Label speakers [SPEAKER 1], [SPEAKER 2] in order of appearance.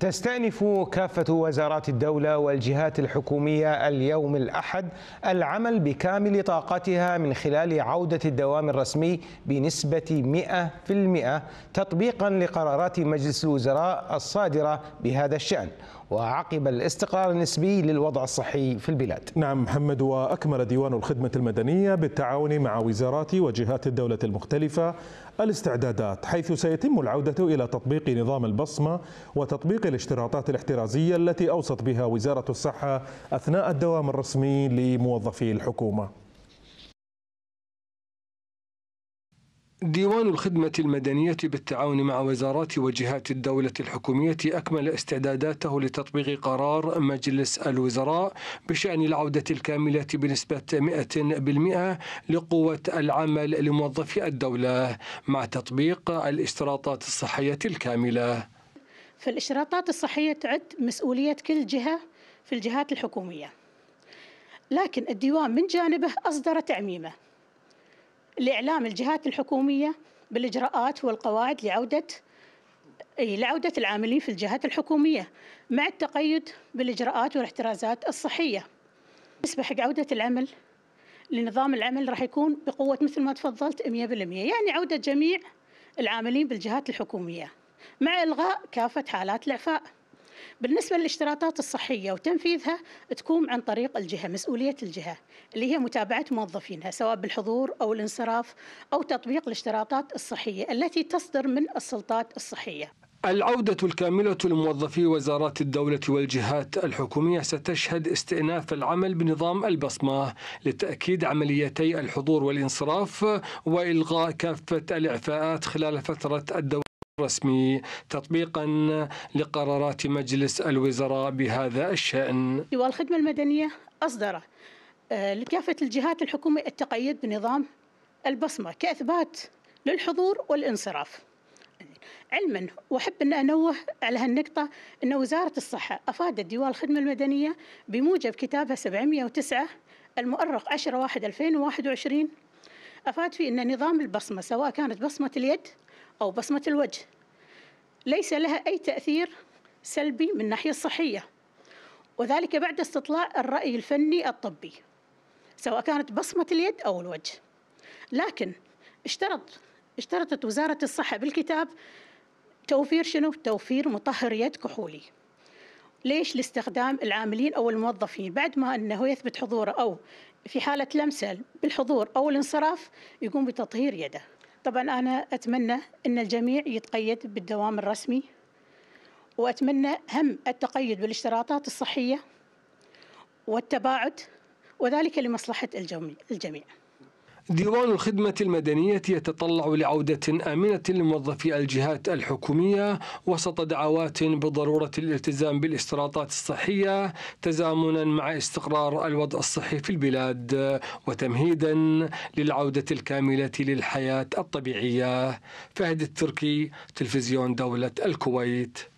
[SPEAKER 1] تستأنف كافة وزارات الدولة والجهات الحكومية اليوم الأحد العمل بكامل طاقتها من خلال عودة الدوام الرسمي بنسبة 100% تطبيقا لقرارات مجلس الوزراء الصادرة بهذا الشأن. وعقب الاستقرار النسبي للوضع الصحي في البلاد.
[SPEAKER 2] نعم محمد وأكمل ديوان الخدمة المدنية بالتعاون مع وزارات وجهات الدولة المختلفة الاستعدادات حيث سيتم العودة إلى تطبيق نظام البصمة وتطبيق الاشتراطات الاحترازية التي أوصت بها وزارة الصحة أثناء الدوام الرسمي لموظفي الحكومة.
[SPEAKER 3] ديوان الخدمة المدنية بالتعاون مع وزارات وجهات الدولة الحكومية أكمل استعداداته لتطبيق قرار مجلس الوزراء بشأن العودة الكاملة بنسبة 100% لقوة العمل لموظفي الدولة مع تطبيق الاشتراطات الصحية الكاملة.
[SPEAKER 4] فالاشتراطات الصحية تعد مسؤولية كل جهة في الجهات الحكومية. لكن الديوان من جانبه أصدر تعميمه. لإعلام الجهات الحكومية بالإجراءات والقواعد لعودة لعودة العاملين في الجهات الحكومية مع التقيد بالإجراءات والاحترازات الصحية. بالنسبة حق عودة العمل لنظام العمل راح يكون بقوة مثل ما تفضلت 100% يعني عودة جميع العاملين بالجهات الحكومية مع إلغاء كافة حالات الإعفاء. بالنسبة للاشتراطات الصحية وتنفيذها تكون عن طريق الجهة مسؤولية الجهة اللي هي متابعة موظفينها سواء بالحضور أو الانصراف أو تطبيق الاشتراطات الصحية التي تصدر من السلطات الصحية.
[SPEAKER 3] العودة الكاملة لموظفي وزارات الدولة والجهات الحكومية ستشهد استئناف العمل بنظام البصمة لتأكيد عمليتي الحضور والانصراف وإلغاء كافة الإعفاءات خلال فترة الدوام الرسمي تطبيقا لقرارات مجلس الوزراء بهذا الشأن.
[SPEAKER 4] والخدمة المدنية أصدر آه، لكافة الجهات الحكومية التقيد بنظام البصمة كإثبات للحضور والانصراف. علما وأحب أن أنوه على هالنقطة أن وزارة الصحة أفادت ديوان الخدمة المدنية بموجب كتابها 709 المؤرخ 10 1 2021 أفاد فيه أن نظام البصمة سواء كانت بصمة اليد أو بصمة الوجه ليس لها أي تأثير سلبي من الناحية الصحية وذلك بعد استطلاع الرأي الفني الطبي سواء كانت بصمة اليد أو الوجه. لكن اشترط اشترطت وزارة الصحة بالكتاب توفير شنو؟ توفير مطهر يد كحولي. ليش لاستخدام العاملين أو الموظفين؟ بعد ما أنه يثبت حضوره أو في حالة لمسة بالحضور أو الانصراف يقوم بتطهير يده. طبعا أنا أتمنى أن الجميع يتقيد بالدوام الرسمي وأتمنى هم التقيد بالاشتراطات الصحية والتباعد وذلك لمصلحة الجميع
[SPEAKER 3] ديوان الخدمة المدنية يتطلع لعودة آمنة لموظفي الجهات الحكومية وسط دعوات بضرورة الالتزام بالاشتراطات الصحية تزامنا مع استقرار الوضع الصحي في البلاد وتمهيدا للعودة الكاملة للحياة الطبيعية. فهد التركي تلفزيون دولة الكويت.